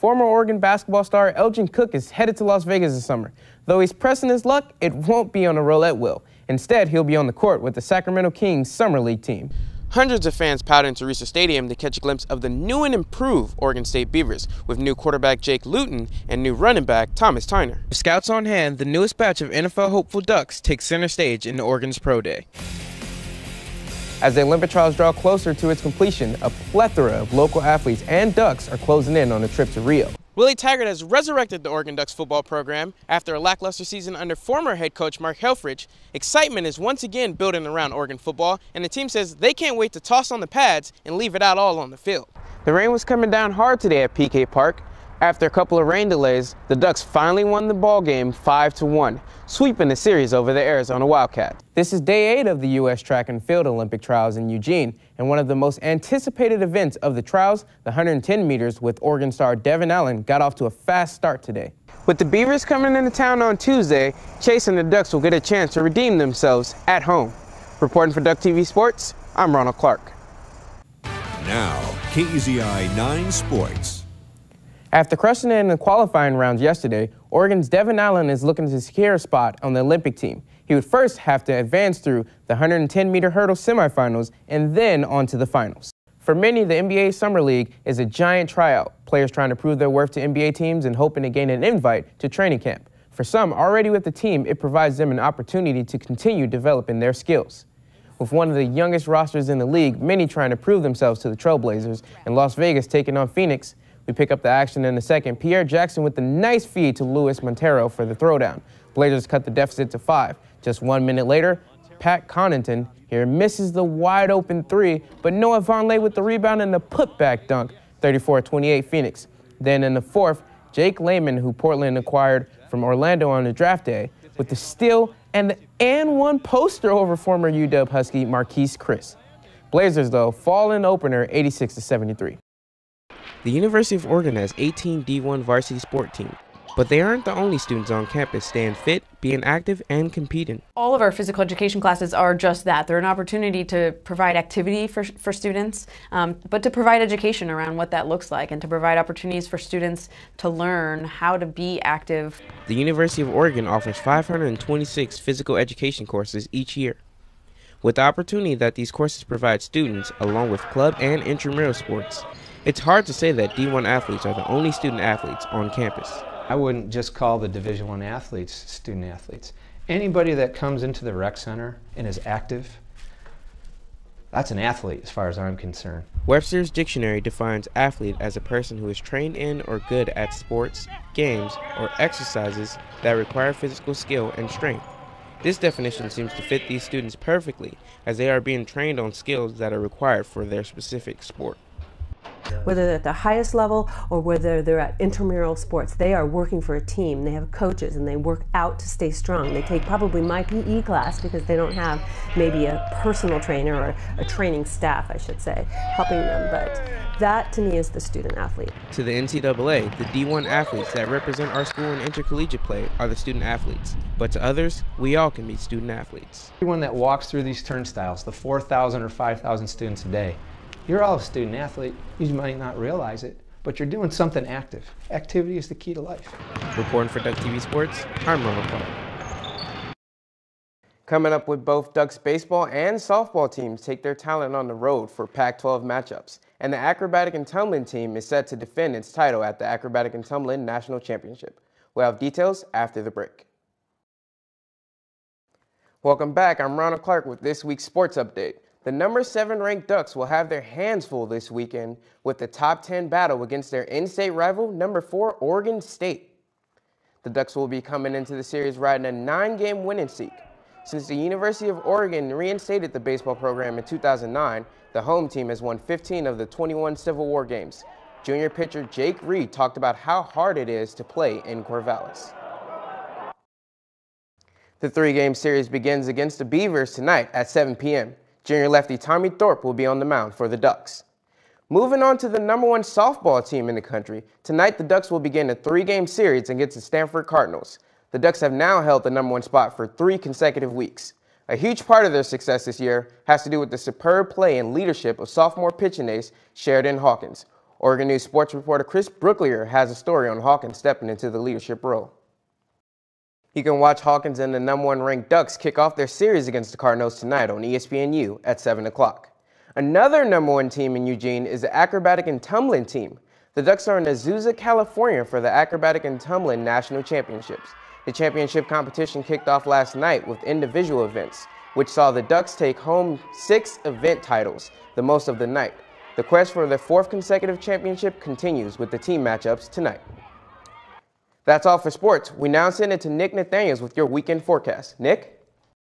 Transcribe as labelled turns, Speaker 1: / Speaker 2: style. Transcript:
Speaker 1: Former Oregon basketball star Elgin Cook is headed to Las Vegas this summer. Though he's pressing his luck, it won't be on a roulette wheel. Instead, he'll be on the court with the Sacramento Kings Summer League team. Hundreds of fans poured into Reser Stadium to catch a glimpse of the new and improved Oregon State Beavers with new quarterback Jake Luton and new running back Thomas Tyner. With scouts on hand, the newest batch of NFL hopeful Ducks takes center stage in Oregon's Pro Day. As the Olympic trials draw closer to its completion, a plethora of local athletes and Ducks are closing in on a trip to Rio. Willie Taggart has resurrected the Oregon Ducks football program after a lackluster season under former head coach Mark Helfrich. Excitement is once again building around Oregon football, and the team says they can't wait to toss on the pads and leave it out all on the field. The rain was coming down hard today at PK Park, after a couple of rain delays, the Ducks finally won the ball game 5 to 1, sweeping the series over the Arizona Wildcats. This is day 8 of the US Track and Field Olympic Trials in Eugene, and one of the most anticipated events of the trials, the 110 meters with Oregon star Devin Allen got off to a fast start today. With the Beavers coming into town on Tuesday, Chase and the Ducks will get a chance to redeem themselves at home. Reporting for Duck TV Sports, I'm Ronald Clark.
Speaker 2: Now, KEZI 9 Sports.
Speaker 1: After crushing it in the qualifying rounds yesterday, Oregon's Devin Allen is looking to secure a spot on the Olympic team. He would first have to advance through the 110-meter hurdle semifinals and then on to the finals. For many, the NBA Summer League is a giant tryout, players trying to prove their worth to NBA teams and hoping to gain an invite to training camp. For some already with the team, it provides them an opportunity to continue developing their skills. With one of the youngest rosters in the league, many trying to prove themselves to the Trailblazers, and Las Vegas taking on Phoenix, we pick up the action in a second. Pierre Jackson with the nice feed to Luis Montero for the throwdown. Blazers cut the deficit to five. Just one minute later, Pat Connaughton here misses the wide open three, but Noah Vonleh with the rebound and the putback dunk, 34-28 Phoenix. Then in the fourth, Jake Layman, who Portland acquired from Orlando on the draft day, with the steal and the and one poster over former UW Husky Marquese Chriss. Blazers, though, fall in opener 86 73. The University of Oregon has 18 D1 varsity sport teams, but they aren't the only students on campus staying fit, being active, and competing.
Speaker 3: All of our physical education classes are just that. They're an opportunity to provide activity for, for students, um, but to provide education around what that looks like and to provide opportunities for students to learn how to be active.
Speaker 1: The University of Oregon offers 526 physical education courses each year. With the opportunity that these courses provide students, along with club and intramural sports, it's hard to say that D1 athletes are the only student athletes on campus.
Speaker 4: I wouldn't just call the Division One athletes student athletes. Anybody that comes into the rec center and is active, that's an athlete as far as I'm concerned.
Speaker 1: Webster's dictionary defines athlete as a person who is trained in or good at sports, games, or exercises that require physical skill and strength. This definition seems to fit these students perfectly as they are being trained on skills that are required for their specific sport
Speaker 5: whether they're at the highest level or whether they're at intramural sports. They are working for a team. They have coaches and they work out to stay strong. They take probably my PE class because they don't have maybe a personal trainer or a training staff, I should say, helping them. But that to me is the student athlete.
Speaker 1: To the NCAA, the D1 athletes that represent our school in intercollegiate play are the student athletes. But to others, we all can be student athletes.
Speaker 4: Everyone that walks through these turnstiles, the 4,000 or 5,000 students a day, you're all a student athlete. You might not realize it, but you're doing something active. Activity is the key to life.
Speaker 1: Reporting for Duck TV Sports, I'm Ronald Clark. Coming up with both Ducks baseball and softball teams take their talent on the road for Pac-12 matchups, and the acrobatic and tumbling team is set to defend its title at the acrobatic and tumbling national championship. We'll have details after the break. Welcome back. I'm Ronald Clark with this week's sports update. The number seven ranked Ducks will have their hands full this weekend with the top 10 battle against their in-state rival, number four, Oregon State. The Ducks will be coming into the series riding a nine-game winning streak. Since the University of Oregon reinstated the baseball program in 2009, the home team has won 15 of the 21 Civil War games. Junior pitcher Jake Reed talked about how hard it is to play in Corvallis. The three-game series begins against the Beavers tonight at 7 p.m. Junior lefty Tommy Thorpe will be on the mound for the Ducks. Moving on to the number one softball team in the country, tonight the Ducks will begin a three-game series against the Stanford Cardinals. The Ducks have now held the number one spot for three consecutive weeks. A huge part of their success this year has to do with the superb play and leadership of sophomore pitching ace Sheridan Hawkins. Oregon News sports reporter Chris Brooklier has a story on Hawkins stepping into the leadership role. You can watch Hawkins and the number one ranked Ducks kick off their series against the Cardinals tonight on ESPNU at 7 o'clock. Another number one team in Eugene is the acrobatic and tumbling team. The Ducks are in Azusa, California for the acrobatic and tumbling national championships. The championship competition kicked off last night with individual events, which saw the Ducks take home six event titles, the most of the night. The quest for their fourth consecutive championship continues with the team matchups tonight. That's all for sports. We now send it to Nick Nathaniels with your weekend forecast. Nick?